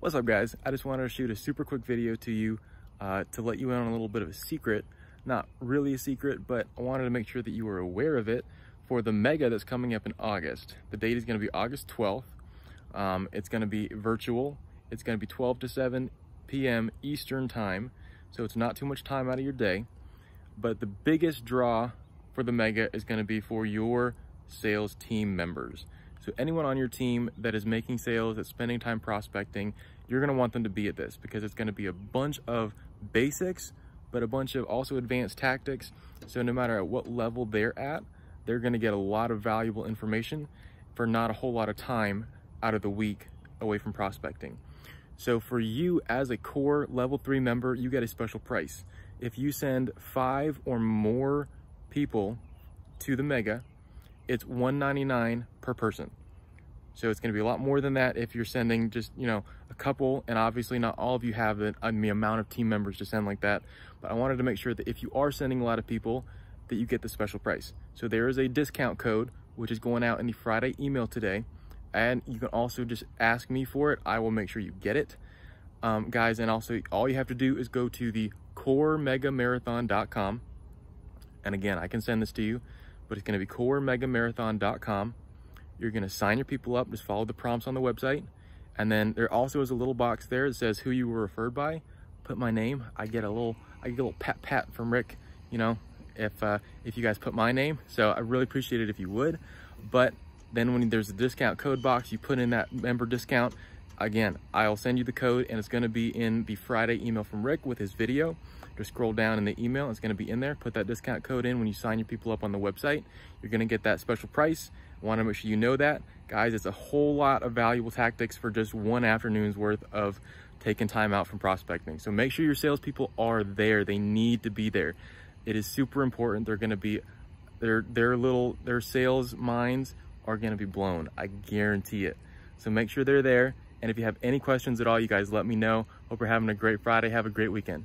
What's up guys? I just wanted to shoot a super quick video to you uh, to let you in on a little bit of a secret. Not really a secret, but I wanted to make sure that you were aware of it for the mega that's coming up in August. The date is gonna be August 12th. Um, it's gonna be virtual. It's gonna be 12 to 7 p.m. Eastern time. So it's not too much time out of your day. But the biggest draw for the mega is gonna be for your sales team members. So anyone on your team that is making sales, that's spending time prospecting, you're gonna want them to be at this because it's gonna be a bunch of basics, but a bunch of also advanced tactics. So no matter at what level they're at, they're gonna get a lot of valuable information for not a whole lot of time out of the week away from prospecting. So for you as a core level three member, you get a special price. If you send five or more people to the mega, it's 199 per person. So it's going to be a lot more than that if you're sending just, you know, a couple, and obviously not all of you have the, uh, the amount of team members to send like that. But I wanted to make sure that if you are sending a lot of people, that you get the special price. So there is a discount code, which is going out in the Friday email today. And you can also just ask me for it. I will make sure you get it. Um, guys, and also all you have to do is go to the coremegamarathon.com. And again, I can send this to you but it's going to be coremegamarathon.com. You're to sign your people up, just follow the prompts on the website. And then there also is a little box there that says who you were referred by. Put my name. I get a little, I get a little pat pat from Rick, you know, if, uh, if you guys put my name. So I really appreciate it if you would. But then when there's a discount code box, you put in that member discount. Again, I'll send you the code and it's gonna be in the Friday email from Rick with his video. Just scroll down in the email, it's gonna be in there. Put that discount code in when you sign your people up on the website. You're gonna get that special price. Wanna make sure you know that. Guys, it's a whole lot of valuable tactics for just one afternoon's worth of taking time out from prospecting. So make sure your salespeople are there. They need to be there. It is super important. They're gonna be, their, their little, their sales minds are gonna be blown. I guarantee it. So make sure they're there. And if you have any questions at all, you guys let me know. Hope you're having a great Friday. Have a great weekend.